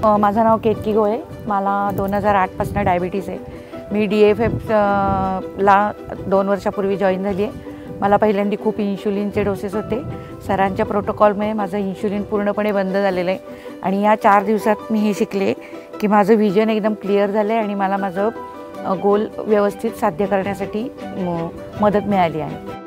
माझं नाव केतकी गोळे मला दोन हजार आठपासून डायबिटीस आहे. मी डी एफ एफ ला दोन वर्षापूर्वी जॉईन झाली आहे. मला पहिल्यांदा खूप इन्शुलिनचे डोसेस होते. सरांच्या प्रोटोकॉलमुळे माझं इन्शुलिन पूर्णपणे बंद झालेलं आहे. आणि या चार दिवसात मी हे शिकले की माझं विजन एकदम क्लिअर झालं आहे आणि मला माझं गोल व्यवस्थित साध्य करण्यासाठी मदत मिळाली आहे.